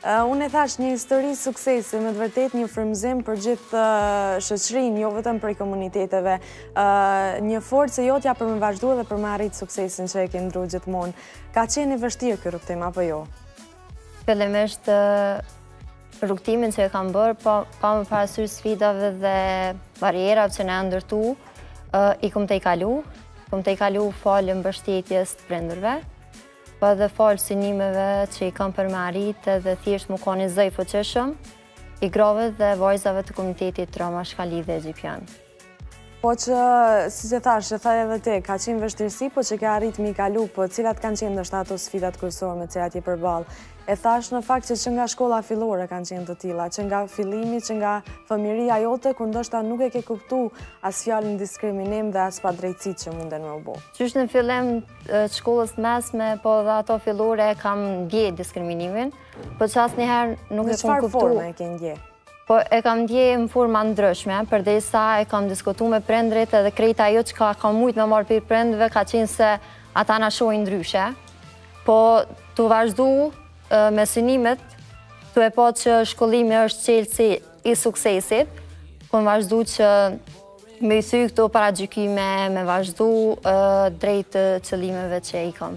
Unë e thashë, një histori suksesi, me të vërtetë një frymëzim për gjithë shoqërinë, jo vetëm prej komuniteteve, një forcë e jotja për me vazhdu dhe për me arrit suksesin që e ke ëndrru gjithë mund. Ka qenë i vështirë ky rrugëtim, apo jo? Fillimisht rrugëtimin që e kam bërë, po, pa marrë parasysh sfidave dhe barrierave që janë ndërtu, i kom tejkalu, i kom tejkalu falë mbështetjes të prindërve, Po edhe falë synimeve që i kam për me arrit dhe thjesht me kanë një zë i fuqishëm, i grave dhe vajzave të komunitetit rom, ashkali dhe egjiptian. Po që, siç e thashë, e the edhe ti, ka qenë vështirësi, po që ke arrit m'i kalu, po cilat kanë qenë ndoshta ato sfidat kryesore me t'cilat je përballë. E thashë në fakt që që nga shkolla fillore kanë qenë të tilla, që nga fillimi, që nga fëmijëria jote, kur ndoshta nuk e ke kuptu as fjalën diskriminim dhe as padrejtësitë që munden me u bo. Qysh në fillim, shkollës t'mesme, po edhe ato fillore e kam ndje diskriminimin, po që asnjëherë nuk e kom kuptu. Në çfarë forme e ke ndje? Po e kam ndje në forma t'ndryshme, përderisa e kam diskutu me prindrit edhe krejt ajo çka kam mujtë me marrë prej prindërve, ka qenë se ata na shohin ndryshe. Po tu vazhdu me synimet, tu e pa që shkollimi është çelësi i suksesit, kom vazhdu që Me i thy këto paragjykime me vazhdu drejt qëllimeve që i kam.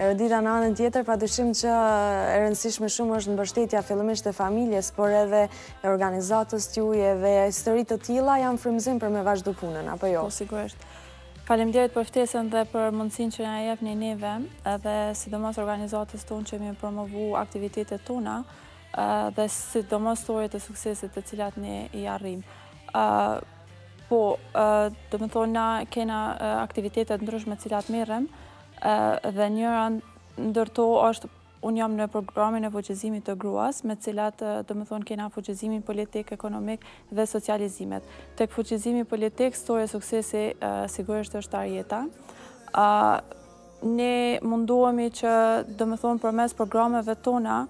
Drita, në anën tjetër, pa dyshim që e rëndësishme shumë është mbështetja fillimisht e familjes, por edhe e organizatës t'juj dhe histori të tilla janë frymëzim për me vazhdu punën, apo jo? Po, sigurisht. Faleminderit për ftesën dhe për mundësinë që na jepni neve, edhe sidomos organizatës tonë që me i promovu aktivitetet tona, Dhe sidomos storiet e suksesit të cilat ne i arrijmë. Po, domethënë, na kena aktivitete t'ndryshme t'cilat merremi, dhe njëra ndër to është, unë jam në programin e fuqizimit të gruas, me t'cilat, domethënë, kena fuqizimin politik, ekonomik dhe socializimet. Tek fuqizimi politik, storie suksesi sigurisht është Arjeta. Ne mundohemi që, domethënë përmes programeve tona,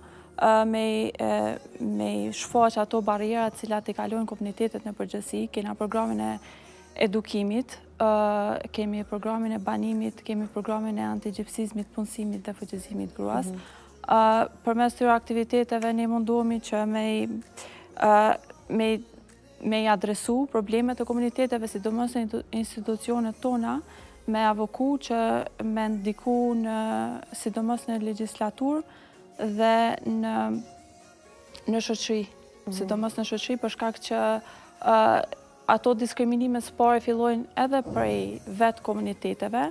me i shfaq ato barriera të cilat i kalojnë komunitetet në përgjithësi. Kena programin e edukimit, kemi programin e banimit, kemi programin e antigjipsizmit, punësimit dhe fuqizimit t'gruas. Mhm. Përmes këtyre aktiviteteve ne mundohemi që me me me i adresu problemet e komuniteteve, sidomos në institucionet tona, me avoku që me ndiku në, sidomos në legjislaturë dhe në, në shoqni, mhm. sidomos në shoqëri, për shkak që ato diskriminime së pari fillojnë edhe prej vetë komuniteteve,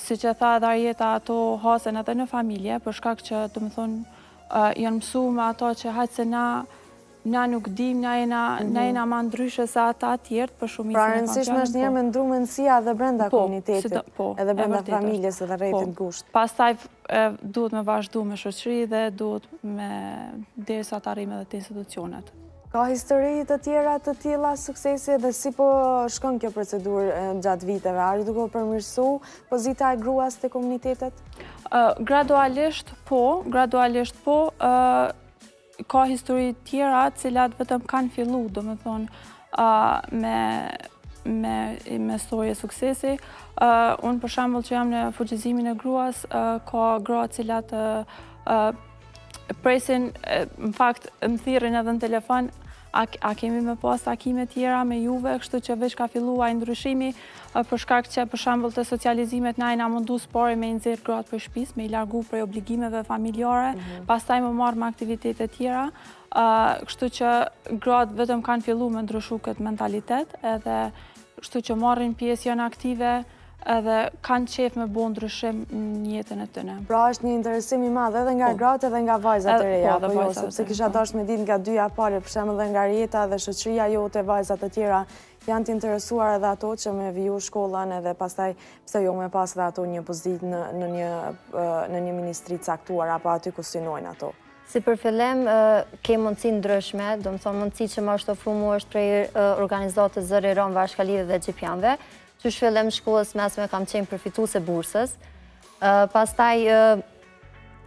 siç e tha edhe Arjeta ato hasen edhe në familje, për shkak që, domethënë, janë mësu me ato që hajt se na Na nuk dimë, na jena, na jena ma ndryshe se ata tjerët, për shumicën e familjarëve. Pra, e rëndësishme është njëherë me ndrru mendësia edhe brenda komunitetit, po, edhe brenda familjes edhe rrethit po. ngushtë. Pastaj duhet me vazhdu në shoqëri dhe duhet me derisa të arrijmë edhe te institucionet. Ka histori të tjera të tila suksesi edhe si po shkon kjo procedurë gjatë viteve? A është duke përmirësu pozita e gruas te komunitetet? Gradualisht po, gradualisht po, Ka histori tjera cilat vetëm kanë fillu, domethënë, me me storie suksesi. Unë për shembull që jam në fuqizimin e gruas, ka gra të cilat presin, në fakt, më thirrin edhe në telefon, A kemi me pas takime tjera me juve, kështu që veç ka fillu ai ndryshimi, për shkak që për shembull te socializimet na jena mundu së pari me i nxjerrë gratë prej shpisë, me i largu prej obligimeve familjare, mhm. pastaj m'u marrë me aktivitete tjera, kështu që gratë vetëm kanë fillu me ndryshu këtë mentalitet, edhe kështu që marrin pjesë janë aktive, edhe kanë qef me bo ndryshim në jetën e tyne. Pra është një interesim i madh edhe nga po. gratë edhe nga vajzat e reja, po, po jo, sepse kisha po. dasht me ditë nga të dyja palët, për shembull edhe nga rrethi dhe shoqëria jote vajzat e tjera, janë të interesuar edhe ato që me viju shkollën edhe pastaj pse jo me pas edhe ato një pozitë në një ministri të caktuar, apo aty ku synojnë ato. Si për fillim, ke mundësi të ndryshme, domethënë mundësi që më është ofru mu është prej organizatës Zëri i Romëve, Ashkalive dhe Egjiptianëve, Qysh në fillim të shkollës mesme kam qenë përfituese e bursës, pastaj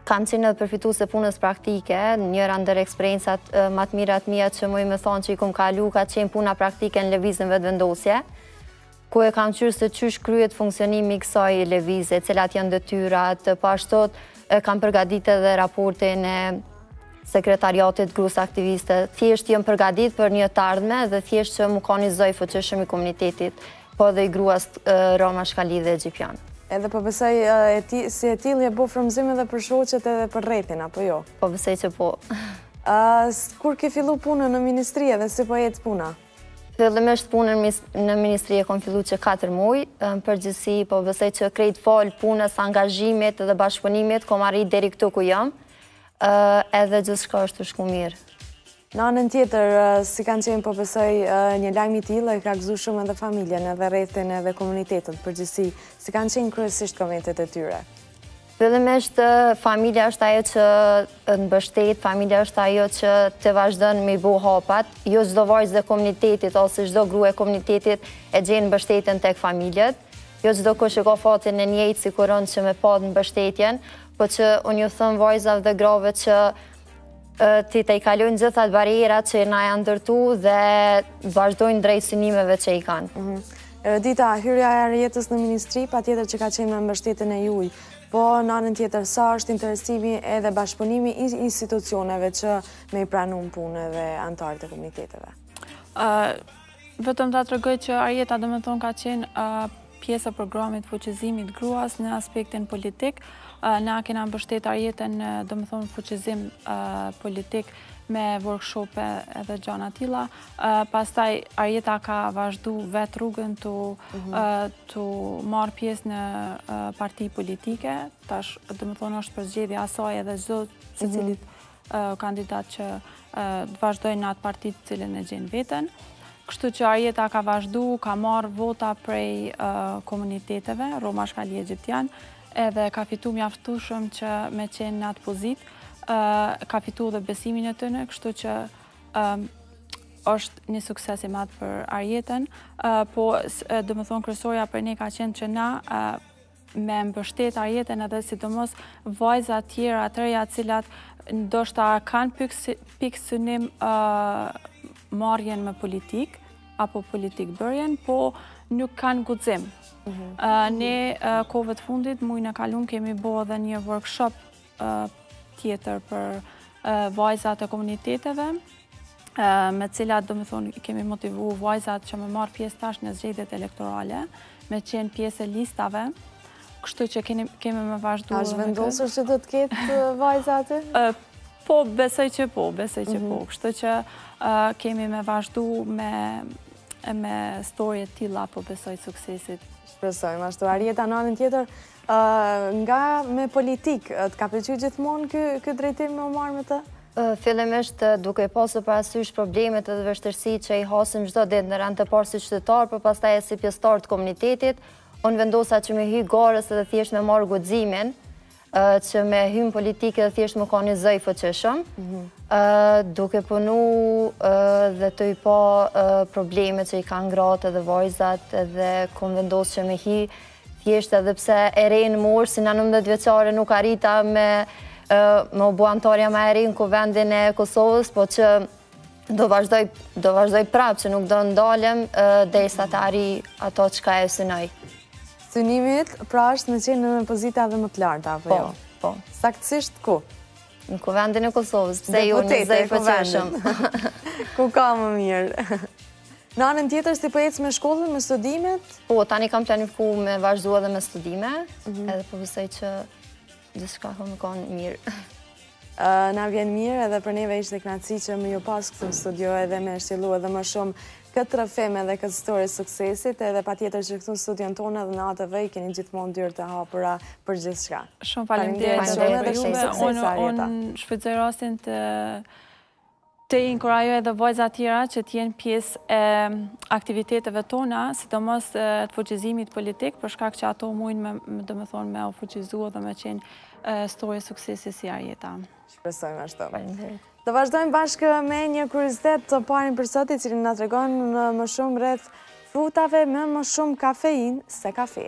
kam qenë edhe përfituese e punës praktike, njëra ndër eksperiencat ma të mira të mia që muj me thonë që i kam kalu, ka qenë puna praktike në Lëvizjen Vetëvendosje, ku e kam qyrë se qysh kryhet funksionimi i kësaj lëvizje, cilat janë detyrat, po ashtu E kam përgatitur edhe raportin e sekretariatit të gruas aktiviste. Thjesht jam përgatit për një të ardhme dhe thjesht që me kanë një zo i fuqishëm i komunitetit, po dhe i gruas rome, ashkali dhe egjiptiane. Edhe po besoj, si e tili je bo frymëzim edhe për shoqet edhe për rrethin, apo jo? Po besoj që po. Kur ke fillu punën në ministri edhe si po ecë puna? Fillimisht punën në ministri e kom fillu qe 4 muj, në përgjithësi po besoj që krejt falë punës, angazhimit dhe bashkëpunimit kom arri deri këtu ku jam, edhe gjithçka është tu shku mirë. Në anën tjetër, si kanë qenë po besoj një lajm i tillë e ka gëzu shumë edhe familjen edhe rrethin edhe komunitetet në përgjithësi, si kanë qenë kryesisht komentet e tyre? Fillimisht familja është ajo që mbështet, familja është ajo që të vazhdon me bo hapat, jo çdo vajzë e komunitetit, ose çdo gru e komunitetit e gjen mbështetjen tek familjet, jo çdokush e ka fatin e njëjtë sikur un që me pat mbështetjen, po që unë ju thom vajzave dhe grave që T'i tejkalojnë gjitha barrierat që na janë ndërtu dhe vazhdojnë drejt synimeve që i kanë. Mhm. Dita, hyrja e Arjetës në ministri, patjetër që ka qenë me mbështetjen e juj, po në anën tjetër, sa është interesimi edhe bashkëpunimi i institucioneve që me i pranu n'punë dhe anëtarët e komuniteteve? Vetëm ta tregoj që Arjeta domethënë ka qenë pjesë e programit t'fuqizimit t'gruas në aspektin politik. Na kena mbështet Arjetën, domethënë, fuqizim politik me workshope edhe gjana t'tilla. Pastaj, Arjeta ka vazhdu vetë rrugën tu mhm. marrë pjesë në parti politike. Tash, domethënë, është përzgjedhje e saj edhe zëtë se mhm. cilit kandidat që të vazhdojë në atë parti t'cilën e gjen veten. Kështu që Arjeta ka vazhdu, ka marrë vota prej komuniteteve, rom, ashkali, egjiptian, edhe ka fitu mjaftueshëm që me qenë në atë pozitë, ka fitu dhe besimin e tyne, kështu që është një sukses i madh për Arjetën, po domethënë kryesorja për ne ka qenë që na me mbështet Arjetën edhe sidomos vajza tjera të reja t'cilat ndoshta kanë pikësynim marrjen me politikë, apo politikëbërjen, po nuk kanë guxim. Mhm. Ne kohëve t'fundit, mujin e kalun, kemi bo edhe një workshop tjetër për vajzat e komuniteteve, me t'cilat domethënë kemi motivu vajzat që me marrë pjesë tash në zgjedhjet elektorale, me qenë pjesë e listave, kështu që kemi me vazhdu... A është vendosur që do të ketë vajza aty? Po, besoj që po, besoj që po. Mhm. Kështu që kemi me vazhdu me me storie t'tilla po besoj t'suksesit. Shpresojmë, ashtu Arjeta në anën tjetër, Nga me politikë, të ka pëlqy gjithmonë ky drejtim me u marrë me të? Fillimisht duke pasë parasysh problemet dhe vështirësitë që i hasim çdo ditë në rend të parë si qytetarë, por po pastaj edhe si pjesëtarë të komunitetit, unë vendosa që me hy n'garë dhe thjesht me marrë guximin, që me hy në politikë dhe thjesht me kanë një zë i fuqishëm, mhm. duke punu dhe tu i pa problemet që i kanë gratë dhe vajzat dhe kom vendosë që me hy Thjesht edhe pse e re n'moshë, si një 19 vjeçare nuk arrita me u bo anëtarja ma e re n'Kuvendin e Kosovës, po që do të vazhdoj prapë që nuk do ndalem derisa t'i arrij ato çka e synoj. Synimi, pra është me qenë në pozita dhe më të larta, apo po, jo? Po, po. Saktësisht ku? Në kuvendin e Kosovës, pse jo një zë i fuqishëm? Ku ka më mirë? Në anën tjetër, si po ju ec po me shkollën, me studimet? Po, tani kam planifiku me vazhdu edhe me studime, mhm. edhe po besoj që gjithçka ka me shku mirë. Na vjen mirë edhe për neve ishte knaqsi që me ju pas këtu në studio edhe me shtjellu edhe më shumë Këtë rrëfim edhe këtë story suksesi edhe patjetër që këtu në studion tonë edhe në ATV i keni gjithmonë dyert e hapura për gjithçka. Shumë faleminderit shumë edhe shumë sukses Arjeta. Unë shfrytëzoj rastin t'i inkurajoj edhe vajza tjera që t'jenë pjesë e aktiviteteve tona, sidomos të fuqizimit politik, për shkak që ato mujnë me, domethënë, me u fuqizu dhe me qenë story suksesi si Arjeta. Shpresojmë ashtu. Faleminderit. Do vazhdojmë bashkë me një kuriozitet të parin për sot i cili na tregon më shumë rreth frutave me më shumë kafeinë se kafeja.